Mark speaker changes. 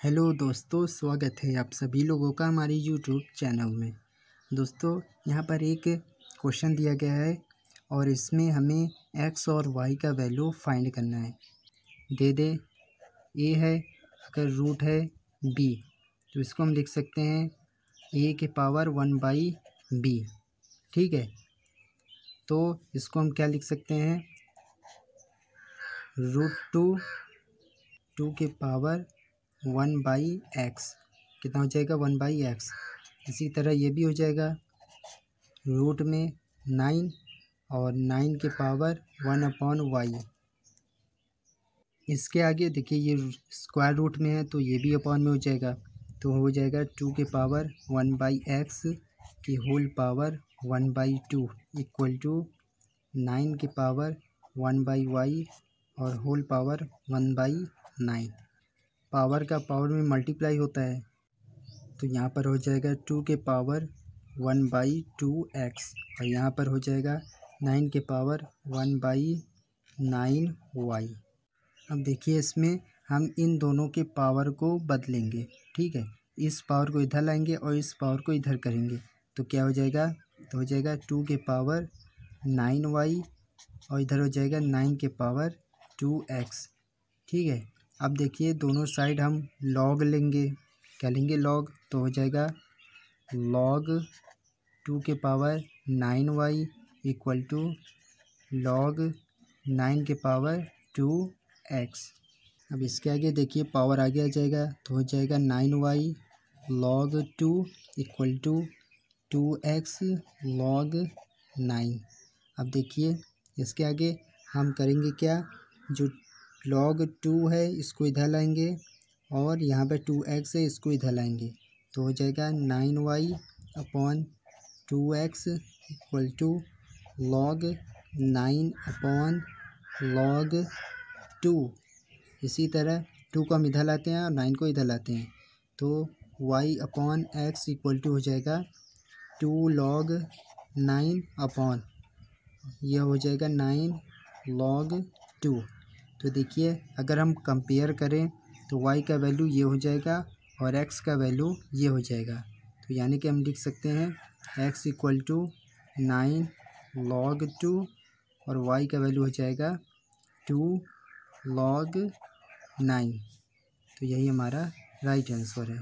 Speaker 1: Hello दोस्तों, स्वागत है आप सभी लोगों का हमारे यूट्यूब चैनल में। दोस्तों, यहाँ पर एक क्वेश्चन दिया गया है और इसमें हमें एक्स और वाई का वैल्यू फाइंड करना है। दे दे। ए है अगर रूट है बी तो इसको हम लिख सकते हैं ए के पावर वन बाई बी ठीक है? तो इसको हम क्या लिख सकते हैं? रूट टू टू के पावर वन बाई एक्स। कितना हो जाएगा? One by x. इसी तरह ये भी हो जाएगा। रूट में नाइन और नाइन के पावर वन अपॉन वाई। इसके आगे देखिए, ये स्क्वायर रूट में है तो ये भी अपॉन में हो जाएगा। तो हो जाएगा टू के पावर वन बाई एक्स की whole power one by two equal to nine के पावर वन बाई वाई और whole power one by nine. Power का पावर में मल्टीप्लाई होता है तो यहाँ पर हो जाएगा टू के power one by two x और यहाँ पर हो जाएगा नाइन के power one by nine y. अब देखिए इसमें हम इन दोनों के पावर को बदलेंगे, ठीक है? इस पावर को इधर लाएँगे और इस पावर को इधर करेंगे तो क्या हो जाएगा? तो हो जाएगा टू के पावर नाइन वाई और इधर हो जाएगा नाइन के पावर टू एक्स, ठीक है? अब देखिए दोनों साइड हम लॉग लेंगे। क्या लेंगे लॉग तो हो जाएगा लॉग टू के power nine y equal to log nine के पावर टू एक्स अब इसके आगे देखिए पावर आगे आ जाएगा तो हो जाएगा nine y log two equal to two x log nine अब देखिए इसके आगे हम करेंगे क्या? जो लॉग टू है, इसको इधर लाएँगे और यहाँ पे टू एक्स है, इसको इधर लाएँगे। तो हो जाएगा nine y upon two x equal to log nine upon log two इसी तरह टू को हम इधर लाते हैं और नाइन को इधर लाते हैं। तो y upon x equal to हो जाएगा टू लॉग नाइन अपॉन यह हो जाएगा नाइन लॉग टू तो देखिए, अगर हम कंपेयर करें तो वाई का वैल्यू ये हो जाएगा और एक्स का वैल्यू ये हो जाएगा। तो यानी कि हम लिख सकते हैं x equal to nine log two और वाई का वैल्यू हो जाएगा टू लॉग नाइन तो यही हमारा राइट आंसर है।